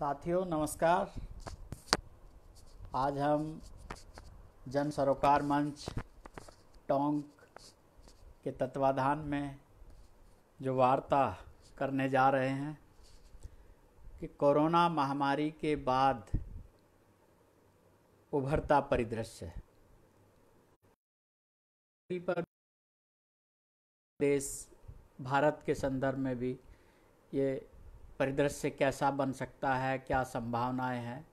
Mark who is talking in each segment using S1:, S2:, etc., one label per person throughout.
S1: साथियों, नमस्कार। आज हम जन सरोकार मंच, टोंक के तत्वाधान में जो वार्ता करने जा रहे हैं कि कोरोना महामारी के बाद उभरता परिदृश्य। पर देश, भारत के संदर्भ में भी ये परिदृश्य कैसा बन सकता है, क्या संभावनाएँ हैं,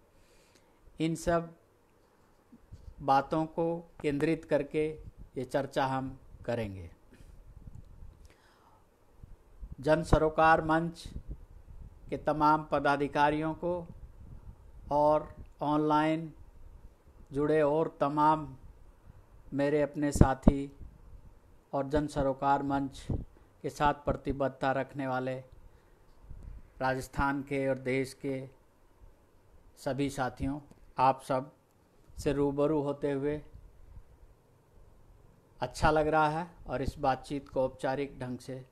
S1: इन सब बातों को केंद्रित करके ये चर्चा हम करेंगे। जन सरोकार मंच के तमाम पदाधिकारियों को और ऑनलाइन जुड़े और तमाम मेरे अपने साथी और जन सरोकार मंच के साथ प्रतिबद्धता रखने वाले राजस्थान के और देश के सभी साथियों, आप सबसे रूबरू होते हुए अच्छा लग रहा है और इस बातचीत को औपचारिक ढंग से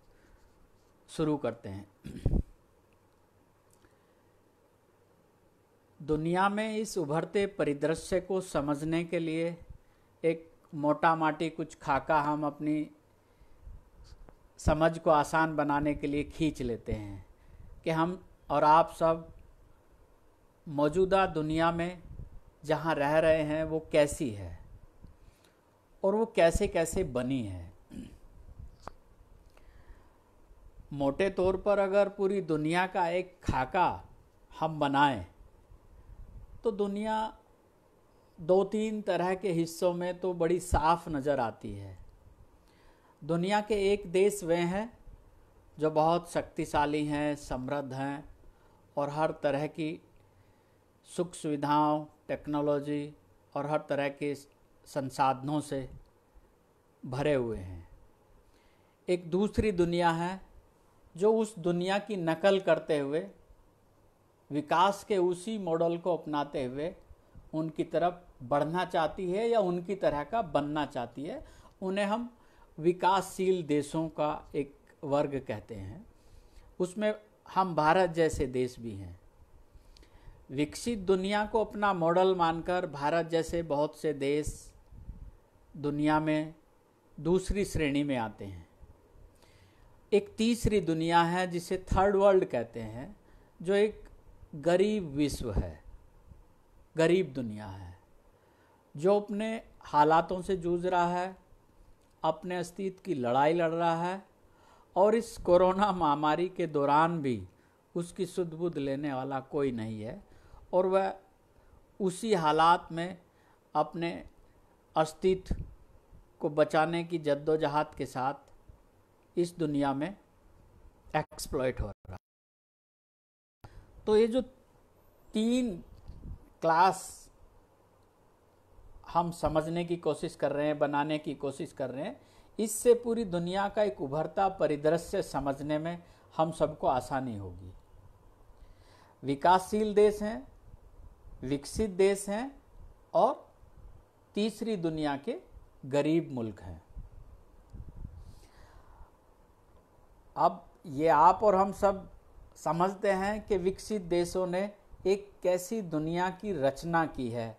S1: शुरू करते हैं। दुनिया में इस उभरते परिदृश्य को समझने के लिए एक मोटा माटी कुछ खाका हम अपनी समझ को आसान बनाने के लिए खींच लेते हैं। कि हम और आप सब मौजूदा दुनिया में जहाँ रह रहे हैं, वो कैसी है? और वो कैसे कैसे बनी है? मोटे तौर पर अगर पूरी दुनिया का एक खाका हम बनाएँ तो दुनिया दो तीन तरह के हिस्सों में तो बड़ी साफ़ नज़र आती है। दुनिया के एक देश वे हैं जो बहुत शक्तिशाली हैं, समृद्ध हैं और हर तरह की सुख सुविधाओं, टेक्नोलॉजी और हर तरह के संसाधनों से भरे हुए हैं। एक दूसरी दुनिया है जो उस दुनिया की नकल करते हुए, विकास के उसी मॉडल को अपनाते हुए उनकी तरफ़ बढ़ना चाहती है या उनकी तरह का बनना चाहती है, उन्हें हम विकासशील देशों का एक वर्ग कहते हैं, उसमें हम भारत जैसे देश भी हैं। विकसित दुनिया को अपना मॉडल मानकर भारत जैसे बहुत से देश दुनिया में दूसरी श्रेणी में आते हैं। एक तीसरी दुनिया है जिसे थर्ड वर्ल्ड कहते हैं, जो एक गरीब विश्व है, गरीब दुनिया है, जो अपने हालातों से जूझ रहा है, अपने अस्तित्व की लड़ाई लड़ रहा है और इस कोरोना महामारी के दौरान भी उसकी सुध बुध लेने वाला कोई नहीं है और वह उसी हालात में अपने अस्तित्व को बचाने की जद्दोजहद के साथ इस दुनिया में एक्सप्लॉइट हो रहा तो ये जो तीन क्लास हम समझने की कोशिश कर रहे हैं, बनाने की कोशिश कर रहे हैं इससे पूरी दुनिया का एक उभरता परिदृश्य समझने में हम सबको आसानी होगी। विकासशील देश हैं, विकसित देश हैं और तीसरी दुनिया के गरीब मुल्क हैं। अब ये आप और हम सब समझते हैं कि विकसित देशों ने एक कैसी दुनिया की रचना की है।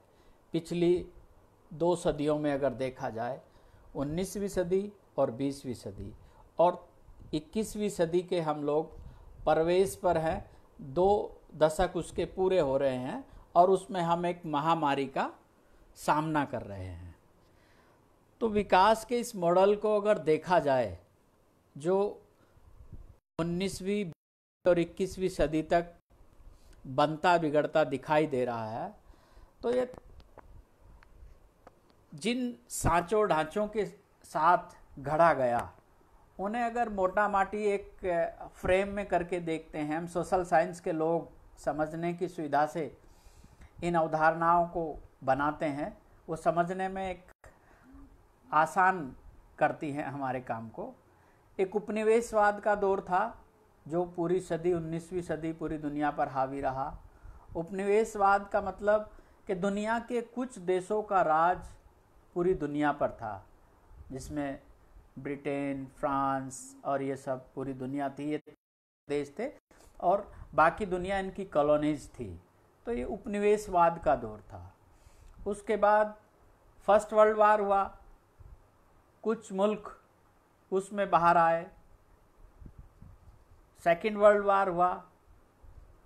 S1: पिछली दो सदियों में अगर देखा जाए 19वीं सदी और 20वीं सदी। और 21वीं सदी के हम लोग प्रवेश पर हैं। दो दशक उसके पूरे हो रहे हैं और उसमें हम एक महामारी का सामना कर रहे हैं। तो विकास के इस मॉडल को अगर देखा जाए, जो 19वीं और 21वीं सदी तक बनता बिगड़ता दिखाई दे रहा है तो ये जिन सांचों ढांचों के साथ घड़ा गया, उन्हें अगर मोटा माटी एक फ्रेम में करके देखते हैं, हम सोशल साइंस के लोग समझने की सुविधा से इन अवधारणाओं को बनाते हैं, वो समझने में एक आसान करती हैं हमारे काम को। एक उपनिवेशवाद का दौर था, जो पूरी सदी 19वीं सदी पूरी दुनिया पर हावी रहा। उपनिवेशवाद का मतलब कि दुनिया के कुछ देशों का राज पूरी दुनिया पर था, जिसमें ब्रिटेन, फ्रांस और ये सब पूरी दुनिया थी, ये देश थे और बाकी दुनिया इनकी कॉलोनीज थी। तो ये उपनिवेशवाद का दौर था। उसके बाद फ़र्स्ट वर्ल्ड वार हुआ। कुछ मुल्क उसमें बाहर आए। सेकेंड वर्ल्ड वार हुआ।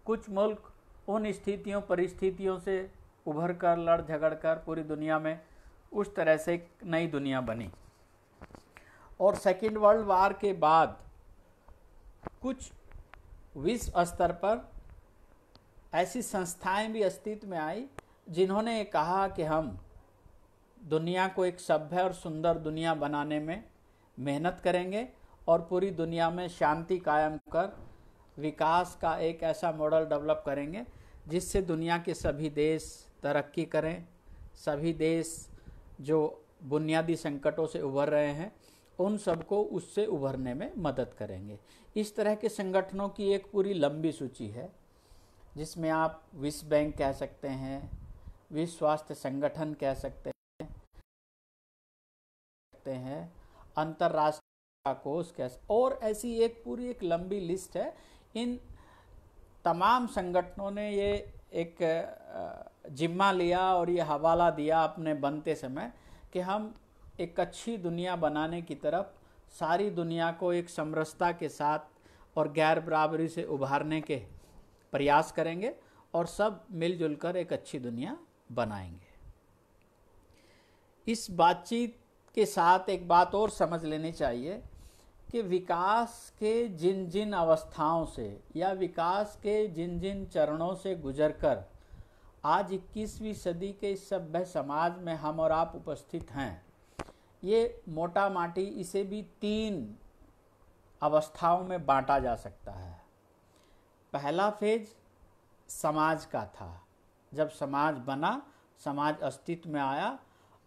S1: कुछ मुल्क उन स्थितियों, परिस्थितियों से उभर कर लड़ झगड़ कर पूरी दुनिया में उस तरह से एक नई दुनिया बनी। और सेकेंड वर्ल्ड वार के बाद कुछ विश्व स्तर पर ऐसी संस्थाएँ भी अस्तित्व में आई, जिन्होंने कहा कि हम दुनिया को एक सभ्य और सुंदर दुनिया बनाने में मेहनत करेंगे और पूरी दुनिया में शांति कायम कर विकास का एक ऐसा मॉडल डेवलप करेंगे, जिससे दुनिया के सभी देश तरक्की करें, सभी देश जो बुनियादी संकटों से उभर रहे हैं, उन सबको उससे उभरने में मदद करेंगे। इस तरह के संगठनों की एक पूरी लंबी सूची है, जिसमें आप विश्व बैंक कह सकते हैं, विश्व स्वास्थ्य संगठन कह सकते हैं अंतर्राष्ट्रीय कोष कह और ऐसी एक पूरी एक लंबी लिस्ट है। इन तमाम संगठनों ने ये एक जिम्मा लिया और ये हवाला दिया अपने बनते समय कि हम एक अच्छी दुनिया बनाने की तरफ़, सारी दुनिया को एक समरसता के साथ और गैर बराबरी से उभारने के प्रयास करेंगे और सब मिलजुल कर एक अच्छी दुनिया बनाएँगे। इस बातचीत के साथ एक बात और समझ लेनी चाहिए कि विकास के जिन जिन अवस्थाओं से या विकास के जिन जिन चरणों से गुजरकर आज 21वीं सदी के इस सभ्य समाज में हम और आप उपस्थित हैं, ये मोटा माटी इसे भी तीन अवस्थाओं में बांटा जा सकता है। पहला फ़ेज़ समाज का था। जब समाज बना, समाज अस्तित्व में आया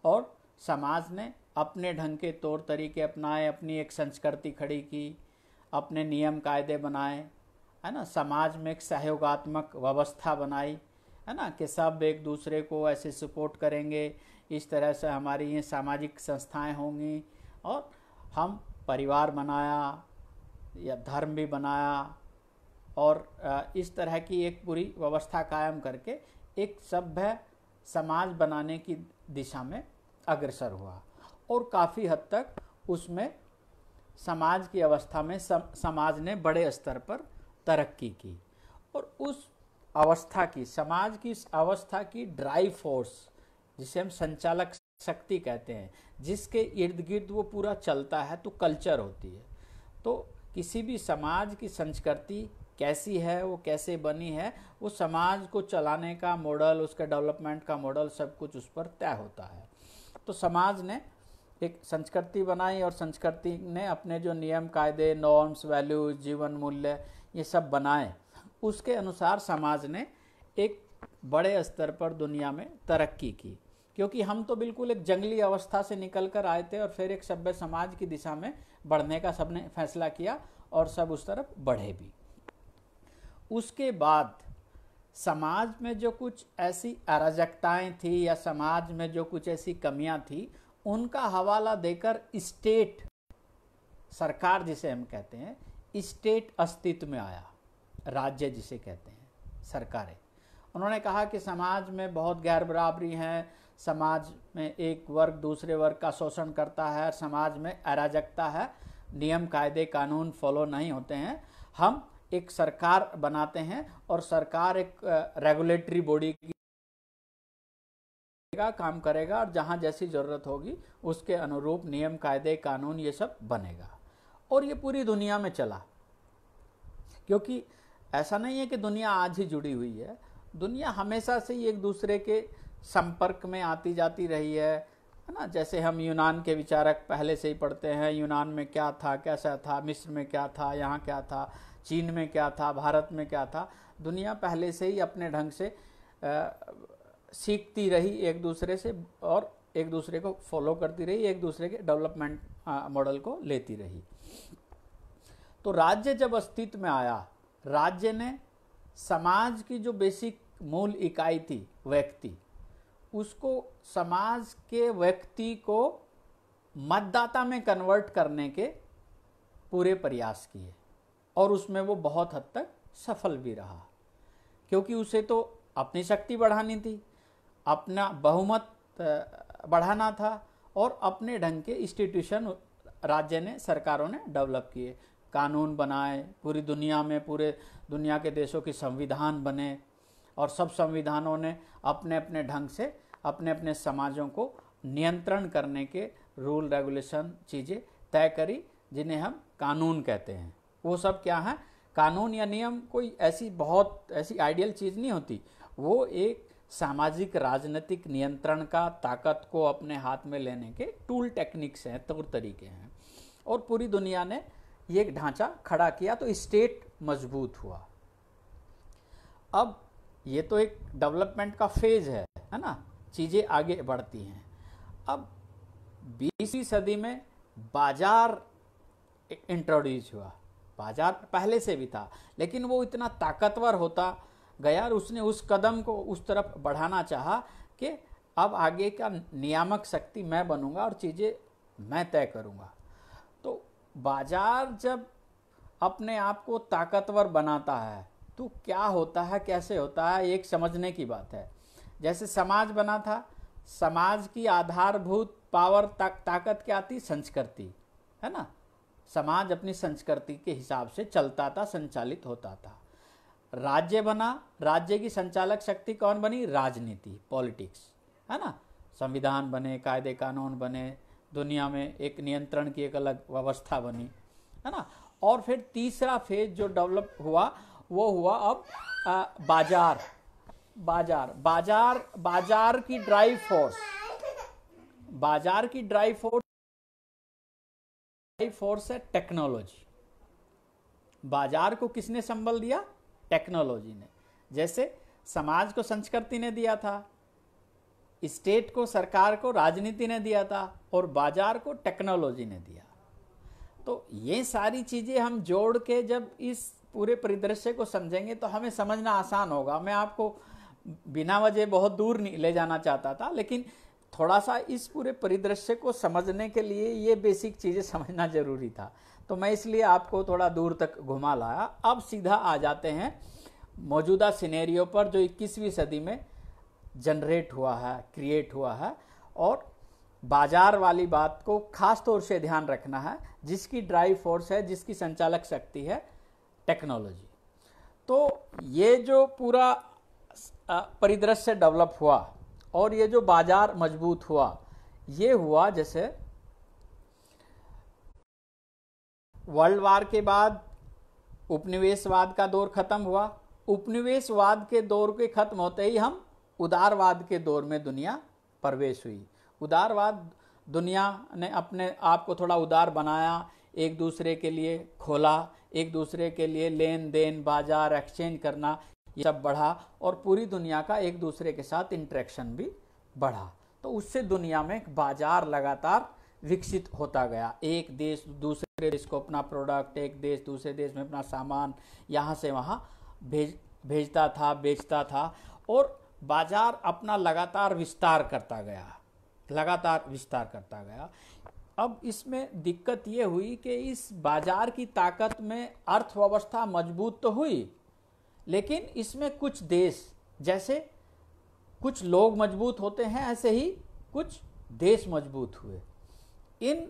S1: और समाज ने अपने ढंग के तौर तरीके अपनाए, अपनी एक संस्कृति खड़ी की, अपने नियम कायदे बनाए, है ना? समाज में एक सहयोगात्मक व्यवस्था बनाई, है ना? कि सब एक दूसरे को ऐसे सपोर्ट करेंगे, इस तरह से हमारी ये सामाजिक संस्थाएँ होंगी और हम परिवार बनाया या धर्म भी बनाया और इस तरह की एक पूरी व्यवस्था कायम करके एक सभ्य समाज बनाने की दिशा में अग्रसर हुआ। और काफ़ी हद तक उसमें समाज की अवस्था में सम, समाज ने बड़े स्तर पर तरक्की की। और उस अवस्था की समाज की इस अवस्था की ड्राइव फोर्स जिसे हम संचालक शक्ति कहते हैं जिसके इर्द गिर्द वो पूरा चलता है तो कल्चर होती है। तो किसी भी समाज की संस्कृति कैसी है वो कैसे बनी है वो समाज को चलाने का मॉडल उसके डेवलपमेंट का मॉडल सब कुछ उस पर तय होता है। तो समाज ने एक संस्कृति बनाई और संस्कृति ने अपने जो नियम, कायदे नॉर्म्स वैल्यूज़ जीवन मूल्य, ये सब बनाए। उसके अनुसार समाज ने एक बड़े स्तर पर दुनिया में तरक्की की। क्योंकि हम तो बिल्कुल एक जंगली अवस्था से निकल कर आए थे और फिर एक सभ्य समाज की दिशा में बढ़ने का सबने फैसला किया और सब उस तरफ़ बढ़े भी। उसके बाद समाज में जो कुछ ऐसी अराजकताएँ थी या समाज में जो कुछ ऐसी कमियाँ थी उनका हवाला देकर स्टेट, सरकार जिसे हम कहते हैं, स्टेट अस्तित्व में आया, राज्य जिसे कहते हैं, सरकारें। उन्होंने कहा कि समाज में बहुत गैर बराबरी है, समाज में एक वर्ग दूसरे वर्ग का शोषण करता है समाज में अराजकता है, नियम, कायदे, कानून फॉलो नहीं होते हैं। हम एक सरकार बनाते हैं, और सरकार एक रेगुलेटरी बॉडी की काम करेगा और जहाँ जैसी ज़रूरत होगी उसके अनुरूप नियम कायदे कानून ये सब बनेगा। और ये पूरी दुनिया में चला। क्योंकि ऐसा नहीं है कि दुनिया आज ही जुड़ी हुई है। दुनिया हमेशा से ही एक दूसरे के संपर्क में आती जाती रही है है ना? जैसे हम यूनान के विचारक पहले से ही पढ़ते हैं यूनान में क्या था कैसा था मिस्र में क्या था यहाँ क्या था चीन में क्या था भारत में क्या था? दुनिया पहले से ही अपने ढंग से आ, सीखती रही एक दूसरे से और एक दूसरे को फॉलो करती रही, एक दूसरे के डेवलपमेंट मॉडल को लेती रही। तो राज्य जब अस्तित्व में आया, राज्य ने समाज की जो बेसिक मूल इकाई थी, व्यक्ति, उसको समाज के व्यक्ति को मतदाता में कन्वर्ट करने के पूरे प्रयास किए और उसमें वो बहुत हद तक सफल भी रहा। क्योंकि उसे तो अपनी शक्ति बढ़ानी थी अपना बहुमत बढ़ाना था और अपने ढंग के इंस्टीट्यूशन राज्य ने, सरकारों ने डेवलप किए। कानून बनाए, पूरी दुनिया में, पूरे दुनिया के देशों की संविधान बने और सब संविधानों ने अपने अपने ढंग से अपने अपने समाजों को नियंत्रण करने के रूल रेगुलेशन चीज़ें तय करी, जिन्हें हम कानून कहते हैं। वो सब क्या है? कानून या नियम कोई ऐसी बहुत, ऐसी आइडियल चीज़ नहीं होती। वो एक सामाजिक राजनीतिक नियंत्रण का ताकत को अपने हाथ में लेने के टूल टेक्निक्स हैं, तौर तरीके हैं। और पूरी दुनिया ने ये ढांचा खड़ा किया तो स्टेट मज़बूत हुआ। अब ये तो एक डेवलपमेंट का फ़ेज़ है है ना? चीज़ें आगे बढ़ती हैं। अब बीसवीं सदी में बाज़ार इंट्रोड्यूस हुआ। बाज़ार पहले से भी था, लेकिन वो इतना ताकतवर होता गया और उसने उस कदम को उस तरफ़ बढ़ाना चाहा कि अब आगे का नियामक शक्ति मैं बनूँगा और चीज़ें मैं तय करूँगा। तो बाज़ार जब अपने आप को ताकतवर बनाता है तो क्या होता है कैसे होता है एक समझने की बात है। जैसे समाज बना था समाज की आधारभूत पावर ता, ताकत क्या थी? संस्कृति है ना? समाज अपनी संस्कृति के हिसाब से चलता था संचालित होता था। राज्य बना राज्य की संचालक शक्ति कौन बनी? राजनीति पॉलिटिक्स है ना? संविधान बने कायदे कानून बने दुनिया में एक नियंत्रण की एक अलग व्यवस्था बनी है ना? और फिर तीसरा फ़ेज़ जो डेवलप हुआ वो हुआ अब आ, बाज़ार बाज़ार बाज़ार बाज़ार की ड्राइव फोर्स बाज़ार की ड्राइव फोर्स ड्राइव फोर्स है टेक्नोलॉजी बाज़ार को किसने संबल दिया? टेक्नोलॉजी ने। जैसे समाज को संस्कृति ने दिया था, स्टेट को, सरकार को, राजनीति ने दिया था और बाज़ार को टेक्नोलॉजी ने दिया। तो ये सारी चीज़ें हम जोड़ के जब इस पूरे परिदृश्य को समझेंगे तो हमें समझना आसान होगा। मैं आपको बिना वजह बहुत दूर नहीं ले जाना चाहता था, लेकिन थोड़ा सा इस पूरे परिदृश्य को समझने के लिए ये बेसिक चीज़ें समझना ज़रूरी था। तो मैं इसलिए आपको थोड़ा दूर तक घुमा लाया। अब सीधा आ जाते हैं मौजूदा सिनेरियो पर जो 21वीं सदी में जनरेट हुआ है क्रिएट हुआ है और बाज़ार वाली बात को खास तौर से ध्यान रखना है, जिसकी ड्राइव फोर्स है, जिसकी संचालक शक्ति है टेक्नोलॉजी तो ये जो पूरा परिदृश्य डेवलप हुआ और ये जो बाज़ार मज़बूत हुआ, ये हुआ जैसे वर्ल्ड वार के बाद उपनिवेशवाद का दौर खत्म हुआ। उपनिवेशवाद के दौर के खत्म होते ही हम उदारवाद के दौर में दुनिया प्रवेश हुई। उदारवाद, दुनिया ने अपने आप को थोड़ा उदार बनाया, एक दूसरे के लिए खोला, एक दूसरे के लिए लेन देन, बाज़ार एक्सचेंज करना, ये सब बढ़ा और पूरी दुनिया का एक दूसरे के साथ इंटरेक्शन भी बढ़ा। तो उससे दुनिया में एक बाज़ार लगातार विकसित होता गया। एक देश दूसरे देश को अपना प्रोडक्ट एक देश दूसरे देश में अपना सामान यहाँ से वहाँ भेज, भेजता था, बेचता था और बाज़ार अपना लगातार विस्तार करता गया। लगातार विस्तार करता गया। अब इसमें दिक्कत ये हुई कि इस बाज़ार की ताकत में अर्थव्यवस्था मज़बूत तो हुई, लेकिन इसमें कुछ देश, जैसे कुछ लोग मज़बूत होते हैं, ऐसे ही कुछ देश मज़बूत हुए। इन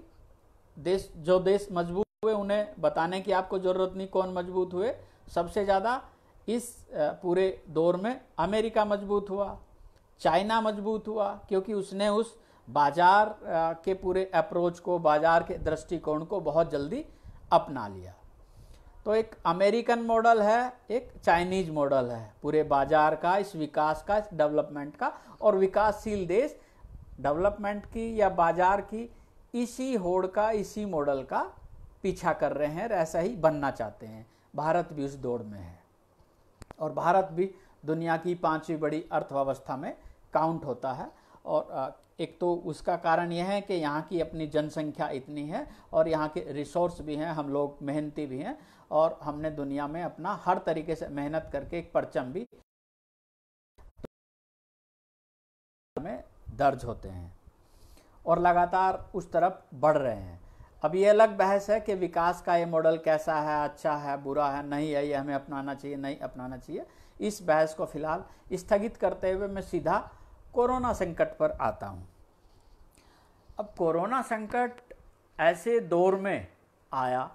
S1: देश, जो देश मज़बूत हुए, उन्हें बताने की आपको ज़रूरत नहीं कौन मज़बूत हुए। सबसे ज़्यादा इस पूरे दौर में अमेरिका मज़बूत हुआ, चाइना मज़बूत हुआ, क्योंकि उसने उस बाज़ार के पूरे अप्रोच को, बाज़ार के दृष्टिकोण को बहुत जल्दी अपना लिया। तो एक अमेरिकन मॉडल है, एक चाइनीज़ मॉडल है। पूरे बाज़ार का, इस विकास का, इस डेवलपमेंट का, और विकासशील देश डेवलपमेंट की या बाज़ार की इसी होड़ का, इसी मॉडल का पीछा कर रहे हैं और ऐसा ही बनना चाहते हैं। भारत भी उस दौड़ में है। और भारत भी दुनिया की पांचवी बड़ी अर्थव्यवस्था में काउंट होता है। और एक तो उसका कारण यह है कि यहाँ की अपनी जनसंख्या इतनी है और यहाँ के रिसोर्स भी हैं, हम लोग मेहनती भी हैं और हमने दुनिया में अपना हर तरीके से मेहनत करके एक परचम भी में दर्ज होते हैं। और लगातार उस तरफ़ बढ़ रहे हैं। अब ये अलग बहस है कि विकास का ये मॉडल कैसा है अच्छा है, बुरा है, नहीं है, ये हमें अपनाना चाहिए, नहीं अपनाना चाहिए। इस बहस को फ़िलहाल स्थगित करते हुए मैं सीधा कोरोना संकट पर आता हूँ। अब कोरोना संकट ऐसे दौर में आया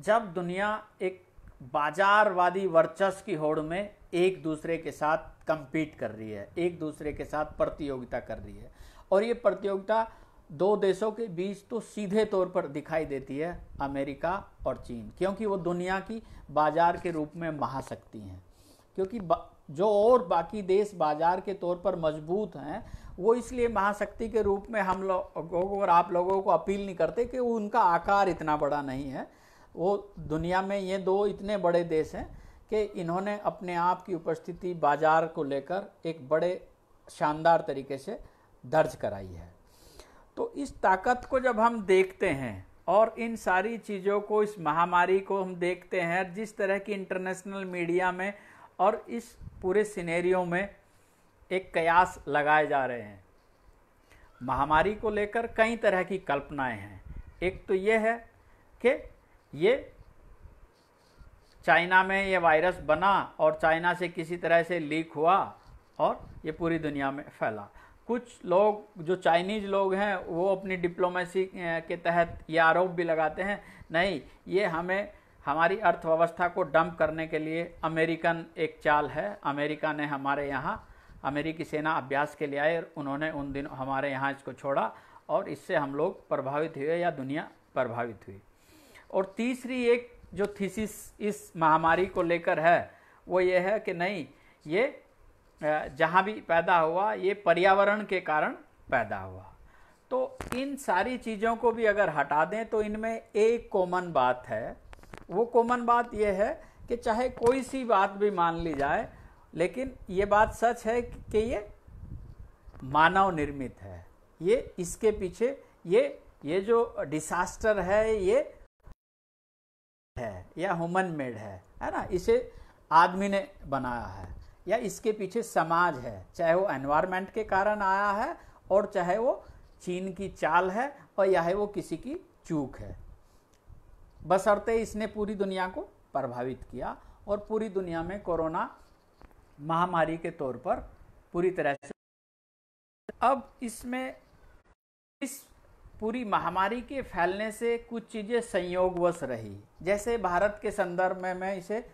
S1: जब दुनिया एक बाजारवादी वर्चस्व की होड़ में एक दूसरे के साथ कंपीट कर रही है, एक दूसरे के साथ प्रतियोगिता कर रही है। और ये प्रतियोगिता दो देशों के बीच तो सीधे तौर पर दिखाई देती है, अमेरिका और चीन, क्योंकि वो दुनिया की बाज़ार के रूप में महाशक्ति हैं। क्योंकि जो और बाकी देश बाज़ार के तौर पर मज़बूत हैं, वो इसलिए महाशक्ति के रूप में हम लोगों और आप लोगों को अपील नहीं करते कि उनका आकार इतना बड़ा नहीं है। वो दुनिया में ये दो इतने बड़े देश हैं कि इन्होंने अपने आप की उपस्थिति बाज़ार को लेकर एक बड़े शानदार तरीके से दर्ज कराई है। तो इस ताकत को जब हम देखते हैं और इन सारी चीज़ों को, इस महामारी को हम देखते हैं, जिस तरह की इंटरनेशनल मीडिया में और इस पूरे सिनेरियो में एक कयास लगाए जा रहे हैं। महामारी को लेकर कई तरह की कल्पनाएँ हैं। एक तो ये है कि ये चाइना में ये वायरस बना और चाइना से किसी तरह से लीक हुआ और ये पूरी दुनिया में फैला। कुछ लोग, जो चाइनीज़ लोग हैं, वो अपनी डिप्लोमेसी के तहत ये आरोप भी लगाते हैं, नहीं, ये हमें, हमारी अर्थव्यवस्था को डंप करने के लिए अमेरिकन एक चाल है। अमेरिका ने हमारे यहाँ, अमेरिकी सेना अभ्यास के लिए आए, उन्होंने उन दिन हमारे यहाँ इसको छोड़ा और इससे हम लोग प्रभावित हुए या दुनिया प्रभावित हुई। और तीसरी एक जो थीसिस इस महामारी को लेकर है, वो ये है कि नहीं, ये जहाँ भी पैदा हुआ, ये पर्यावरण के कारण पैदा हुआ। तो इन सारी चीज़ों को भी अगर हटा दें तो इनमें एक कॉमन बात है। वो कॉमन बात यह है कि चाहे कोई सी बात भी मान ली जाए, लेकिन ये बात सच है कि ये मानव निर्मित है। ये इसके पीछे ये ये जो डिसास्टर है, ये है, या ह्यूमन मेड है है ना? इसे आदमी ने बनाया है। या इसके पीछे समाज है। चाहे वो एनवायरमेंट के कारण आया है और चाहे वो चीन की चाल है और या है वो किसी की चूक है। बसरते इसने पूरी दुनिया को प्रभावित किया और पूरी दुनिया में कोरोना महामारी के तौर पर पूरी तरह से अब इसमें इस पूरी महामारी के फैलने से कुछ चीज़ें संयोगवश रही। जैसे भारत के संदर्भ में मैं इसे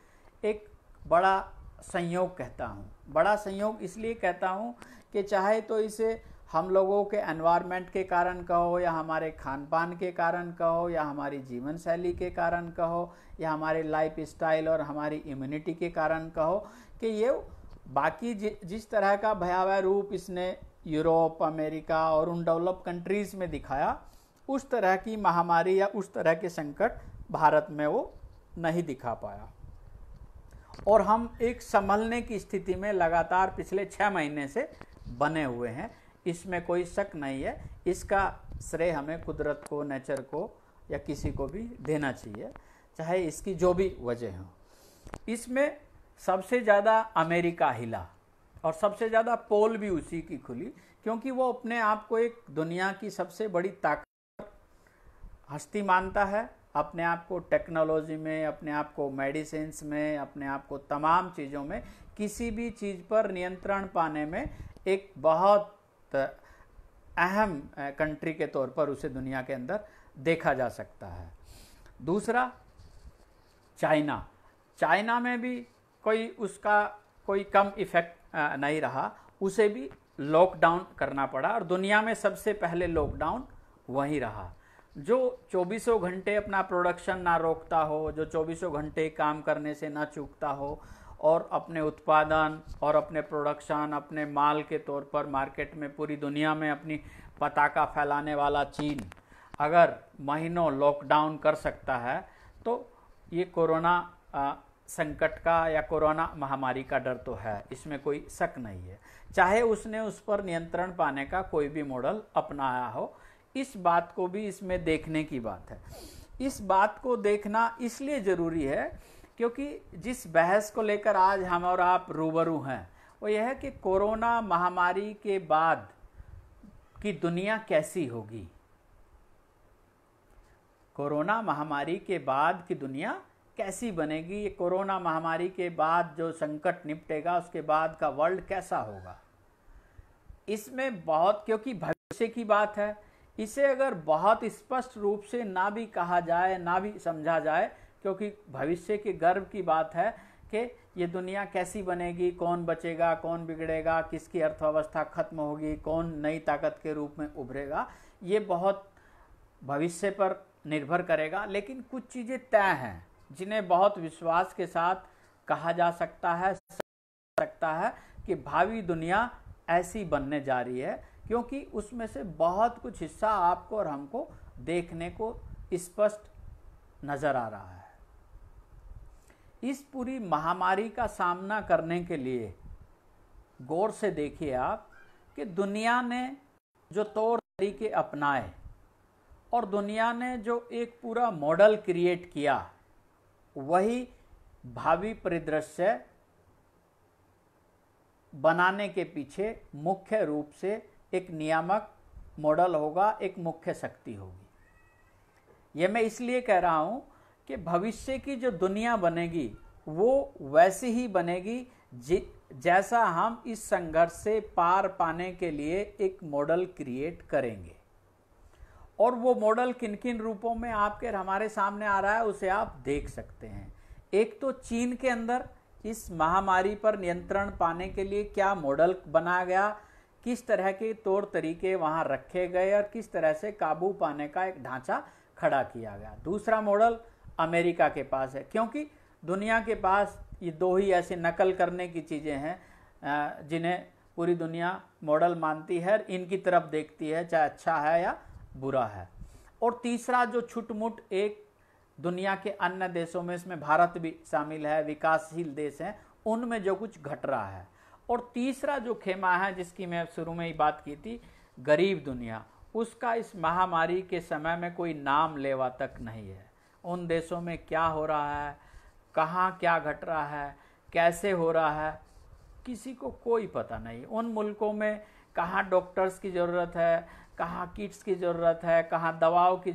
S1: एक बड़ा संयोग कहता हूँ। बड़ा संयोग इसलिए कहता हूँ कि चाहे तो इसे हम लोगों के एनवायरनमेंट के कारण कहो या हमारे खान पान के कारण कहो या हमारी जीवन शैली के कारण कहो या हमारे लाइफ स्टाइल और हमारी इम्यूनिटी के कारण कहो कि ये बाकी जिस तरह का भयावह रूप इसने यूरोप, अमेरिका और उन डेवलप कंट्रीज़ में दिखाया, उस तरह की महामारी या उस तरह के संकट भारत में वो नहीं दिखा पाया। और हम एक संभलने की स्थिति में लगातार पिछले छः महीने से बने हुए हैं। इसमें कोई शक नहीं है। इसका श्रेय हमें कुदरत को, नेचर को या किसी को भी देना चाहिए, चाहे इसकी जो भी वजह हो। इसमें सबसे ज़्यादा अमेरिका हिला और सबसे ज़्यादा पोल भी उसी की खुली, क्योंकि वो अपने आप को एक दुनिया की सबसे बड़ी ताकत हस्ती मानता है। अपने आप को टेक्नोलॉजी में, अपने आप को मेडिसिन में, अपने आप को तमाम चीज़ों में, किसी भी चीज़ पर नियंत्रण पाने में एक बहुत अहम कंट्री के तौर पर उसे दुनिया के अंदर देखा जा सकता है। दूसरा, चाइना। चाइना में भी कोई उसका कोई कम इफ़ेक्ट नहीं रहा। उसे भी लॉकडाउन करना पड़ा और दुनिया में सबसे पहले लॉकडाउन वहीं रहा। जो चौबीसों घंटे अपना प्रोडक्शन ना रोकता हो, जो चौबीसों घंटे काम करने से ना चूकता हो, और अपने उत्पादन और अपने प्रोडक्शन अपने माल के तौर पर मार्केट में पूरी दुनिया में अपनी पताका फैलाने वाला चीन अगर महीनों लॉकडाउन कर सकता है तो ये कोरोना संकट का या कोरोना महामारी का डर तो है। इसमें कोई शक नहीं है। चाहे उसने उस पर नियंत्रण पाने का कोई भी मॉडल अपनाया हो इस बात को भी इसमें देखने की बात है। इस बात को देखना इसलिए ज़रूरी है क्योंकि जिस बहस को लेकर आज हम और आप रूबरू हैं, वो यह है कि कोरोना महामारी के बाद की दुनिया कैसी होगी? कोरोना महामारी के बाद की दुनिया कैसी बनेगी? ये कोरोना महामारी के बाद जो संकट निपटेगा, उसके बाद का वर्ल्ड कैसा होगा? इसमें बहुत, क्योंकि भविष्य की बात है इसे अगर बहुत स्पष्ट रूप से ना भी कहा जाए, ना भी समझा जाए, क्योंकि भविष्य के गर्व की बात है कि ये दुनिया कैसी बनेगी, कौन बचेगा, कौन बिगड़ेगा, किसकी अर्थव्यवस्था खत्म होगी, कौन नई ताकत के रूप में उभरेगा, ये बहुत भविष्य पर निर्भर करेगा। लेकिन कुछ चीज़ें तय हैं, जिन्हें बहुत विश्वास के साथ कहा जा सकता है सकता है कि भावी दुनिया ऐसी बनने जा रही है क्योंकि उसमें से बहुत कुछ हिस्सा आपको और हमको देखने को स्पष्ट नज़र आ रहा है। इस पूरी महामारी का सामना करने के लिए गौर से देखिए आप कि दुनिया ने जो तौर तरीके अपनाए और दुनिया ने जो एक पूरा मॉडल क्रिएट किया, वही भावी परिदृश्य बनाने के पीछे मुख्य रूप से एक नियामक मॉडल होगा, एक मुख्य शक्ति होगी। यह मैं इसलिए कह रहा हूँ कि भविष्य की जो दुनिया बनेगी, वो वैसी ही बनेगी जैसा हम इस संघर्ष से पार पाने के लिए एक मॉडल क्रिएट करेंगे। और वो मॉडल किन किन रूपों में आपके हमारे सामने आ रहा है, उसे आप देख सकते हैं। एक तो चीन के अंदर, इस महामारी पर नियंत्रण पाने के लिए क्या मॉडल बनाया गया किस तरह के तौर तरीके वहाँ रखे गए और किस तरह से काबू पाने का एक ढांचा खड़ा किया गया। दूसरा मॉडल अमेरिका के पास है, क्योंकि दुनिया के पास ये दो ही ऐसे नकल करने की चीज़ें हैं जिन्हें पूरी दुनिया मॉडल मानती है इनकी तरफ़ देखती है, चाहे अच्छा है या बुरा है। और तीसरा जो छुटमुट एक दुनिया के अन्य देशों में इसमें भारत भी शामिल है, विकासशील देश हैं, उनमें जो कुछ घट रहा है। और तीसरा जो खेमा है, जिसकी मैं शुरू में ही बात की थी, गरीब दुनिया, उसका इस महामारी के समय में कोई नाम लेवा तक नहीं है। उन देशों में क्या हो रहा है, कहाँ क्या घट रहा है, कैसे हो रहा है, किसी को कोई पता नहीं। उन मुल्कों में कहाँ डॉक्टर्स की ज़रूरत है, कहाँ किट्स की ज़रूरत है, कहाँ दवाओं की